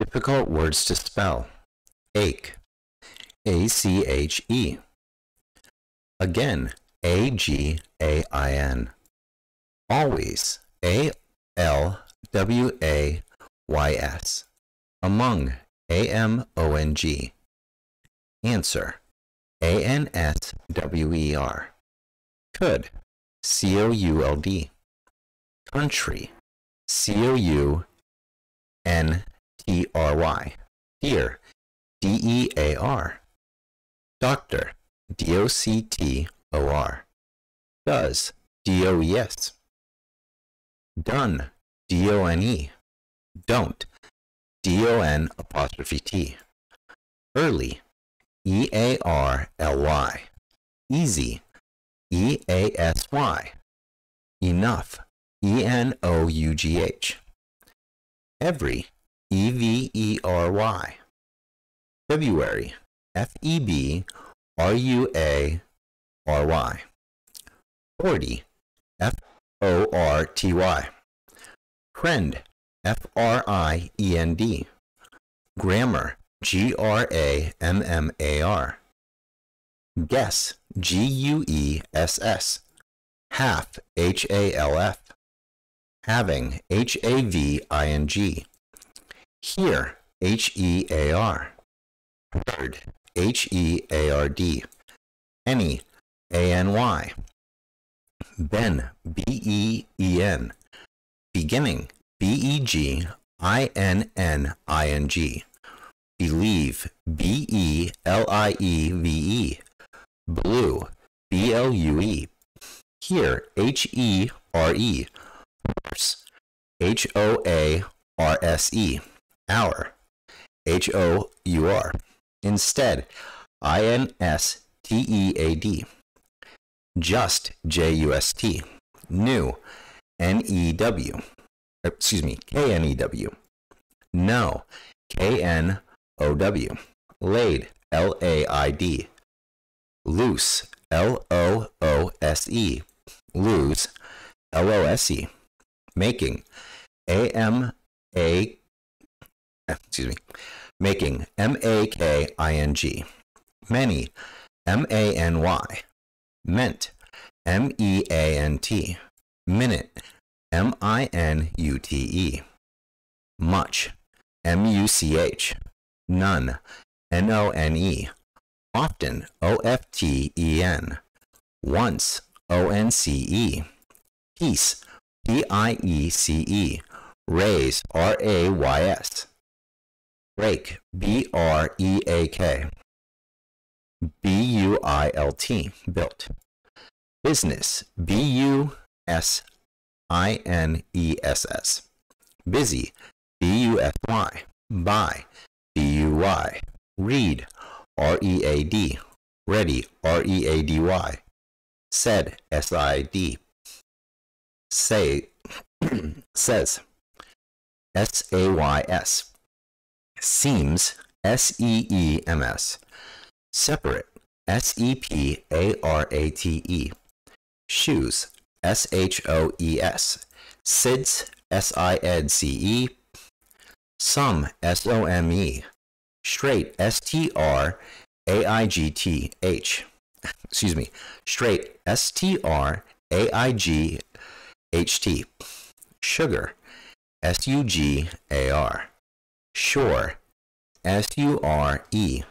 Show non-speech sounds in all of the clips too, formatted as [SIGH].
Difficult words to spell. Ache. A C H E. Again, A G A I N. Always. A L W A Y S. Among. A M O N G. Answer. A N S W E R. Could. C O U L D. Country. C O U N T R Y. Dear. D E A R. Doctor. D O C T O R. Does. D O E S. Done. D O N E. Don't. D O N apostrophe T. Early. E A R L Y. Easy. E A S Y. Enough. E N O U G H. Every. E V E R Y. February. F E B R U A R Y. 40. F O R T Y. Friend. F R I E N D. Grammar. G R A M M A R. Guess. G U E S S. Half. H A L F. Having. H A V I N G. Hear. H E A R. Heard. H E A R D. Any. A N Y. Ben. B E E N. Beginning. B E G I N N I N G. Believe. B E L I E V E. Blue. B L U E. Here. H E R E. Hoarse. H O A R S E. Hour. H O U R. Instead. I N S T E A D. Just. J U S T. Knew. N E W. Excuse me. K N E W. Know. K N O W. Laid. L A I D. Loose. L O O S E. Lose. L O S E. Making. A M A. Eh, excuse me. Making. M A K I N G. Many. M A N Y. Meant. M E A N T. Minute. M I N U T E. Much. M U C H. None. N O N E. Often. O F T E N. Once. O N C E. Piece. P I E C E. Raise. R A Y S. Break. B R E A K. B U I L T. Built. Business. B U S I N E S S. Busy. B U S Y. Buy. B U Y. Read. R E A D. Ready. R E A D Y. Said. S I D. Say. [CLEARS THROAT] says. S A Y S. Seems. S E E M S. Separate. S E P A R A T E. Shoes. S H O E S. SIDS. S I N C E. Some. S O M E. Straight. S T R A I G T H. Excuse me. Straight. S T R A I G H T. Sugar. S U G A R. Shore. S U R E.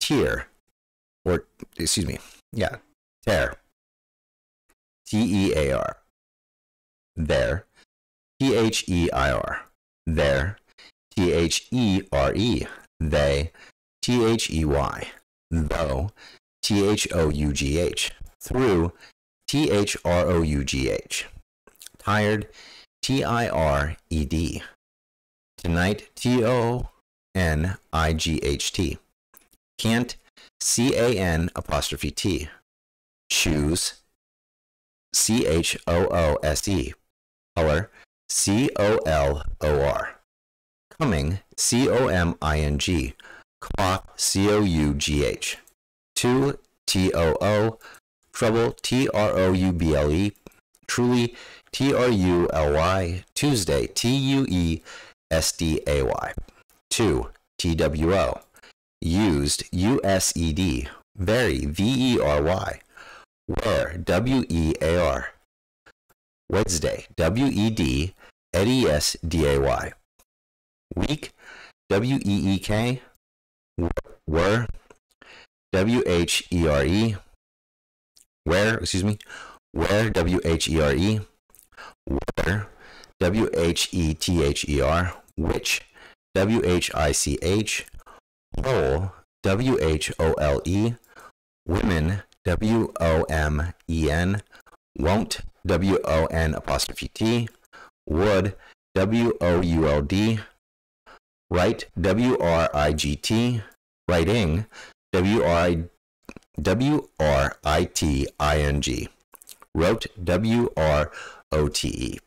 Tear. Or, excuse me. Yeah. Tear. T E A R. Their. T H E I R. There. T H E R E. They. T H E Y. Though. T H O U G H. Through. T H R O U G H. Tired. T I R E D. Tonight. T O N I G H T. Can't. C A N apostrophe T. Choose. C H O O S E. Color. C O L O R. Coming. C O M I N G. Clock. C O U G H. Too. T O O. Trouble. T R O U B L E. Truly. T R U L Y. Tuesday. T U E SDAY. 2. TWO. Used USED. Very VERY. Where WEAR. Wednesday WED. EDSDAY. Week WEEK. Were. WHERE. Where, excuse me. Where, W H E R E. Where W H E T H E R, which, W H I C H, whole, W H O L E, women, W O M E N, won't, W O N apostrophe T, would, W O U L D, write W R I G T, writing, W R I W R I T I N G, wrote W R O T E.